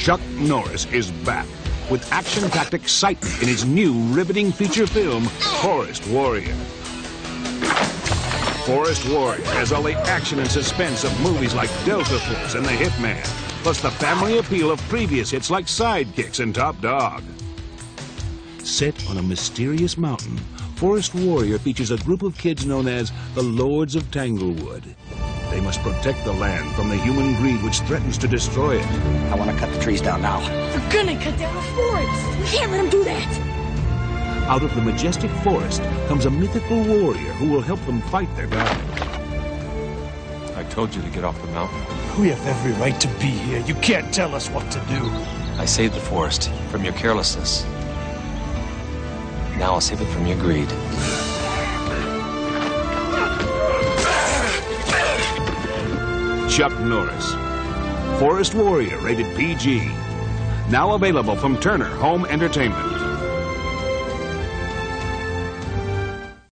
Chuck Norris is back with action-packed excitement in his new riveting feature film, Forest Warrior. Forest Warrior has all the action and suspense of movies like Delta Force and The Hitman, plus the family appeal of previous hits like Sidekicks and Top Dog. Set on a mysterious mountain, Forest Warrior features a group of kids known as the Lords of Tanglewood. They must protect the land from the human greed which threatens to destroy it. I want to cut the trees down now. They're gonna cut down a forest. We can't let them do that. Out of the majestic forest comes a mythical warrior who will help them fight their battle. I told you to get off the mountain. We have every right to be here. You can't tell us what to do. I saved the forest from your carelessness. Now I'll save it from your greed. Chuck Norris. Forest Warrior, rated PG. Now available from Turner Home Entertainment.